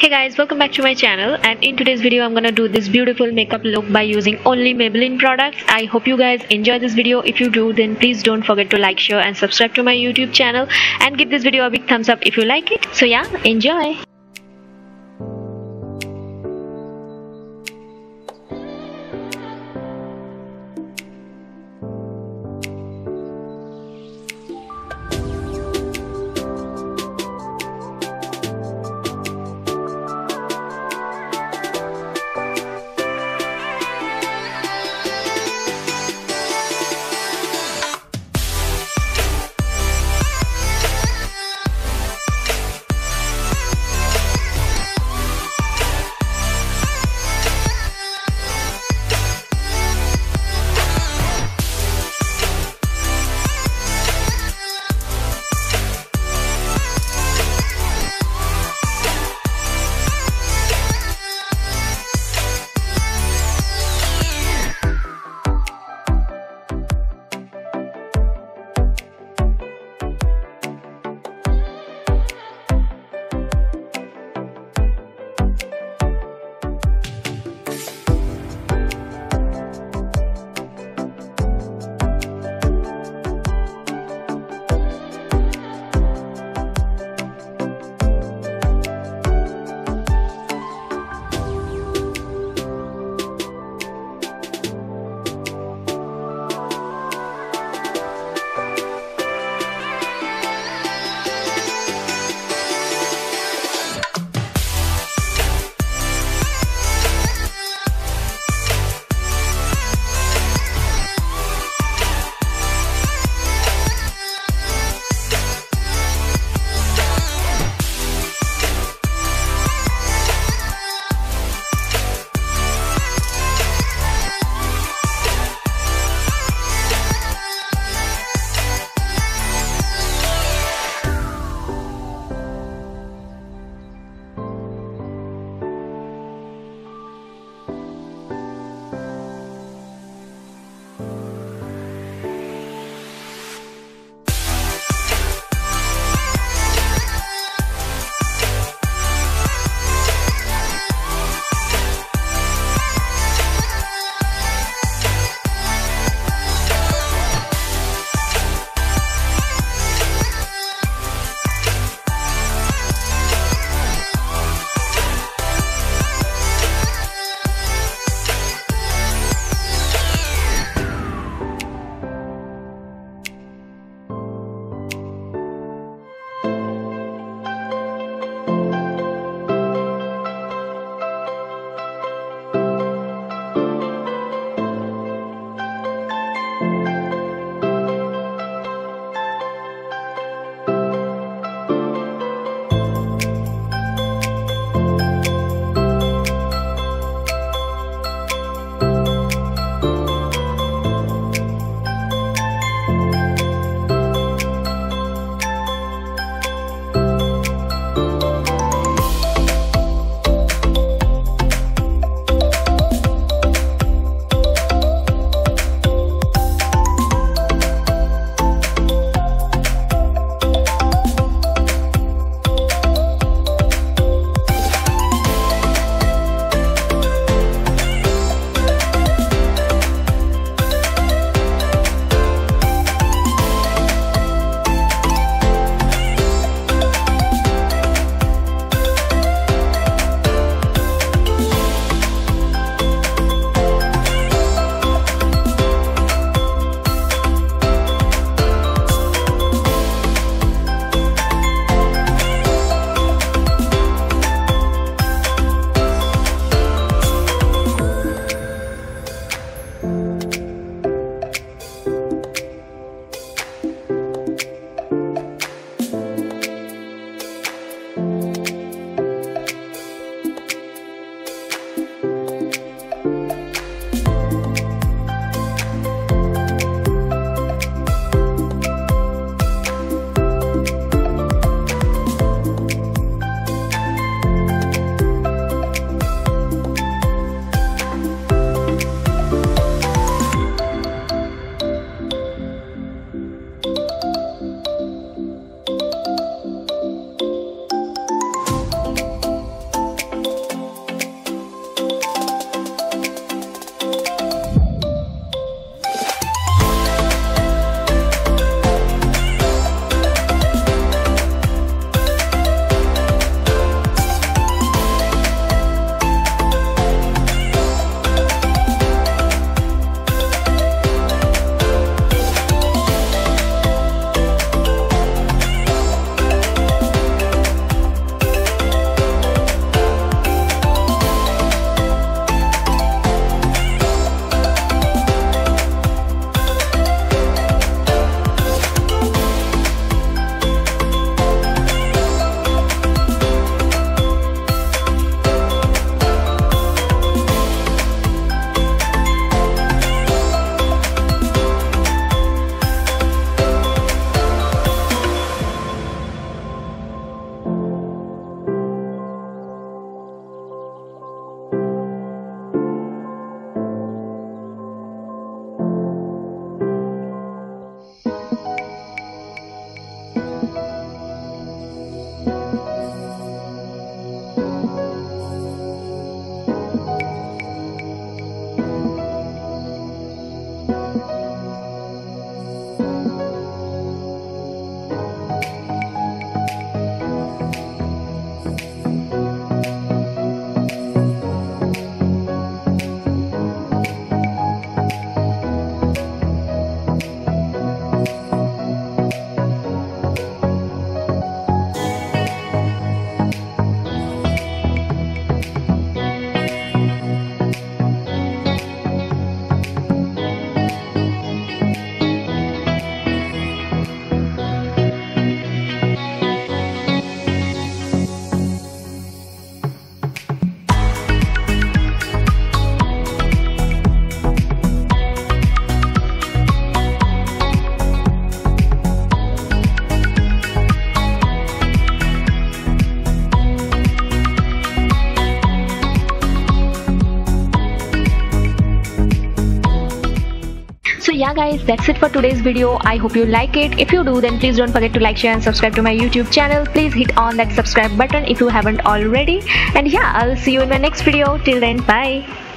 Hey guys, welcome back to my channel and in today's video I'm gonna do this beautiful makeup look by using only Maybelline products. I hope you guys enjoy this video. If you do then please don't forget to like, share and subscribe to my YouTube channel and give this video a big thumbs up if you like it. So yeah, enjoy! Guys that's it for today's video. I hope you like it. If you do then please don't forget to like share and subscribe to my youtube channel. Please hit on that subscribe button if you haven't already. And yeah i'll see you in my next video. Till then bye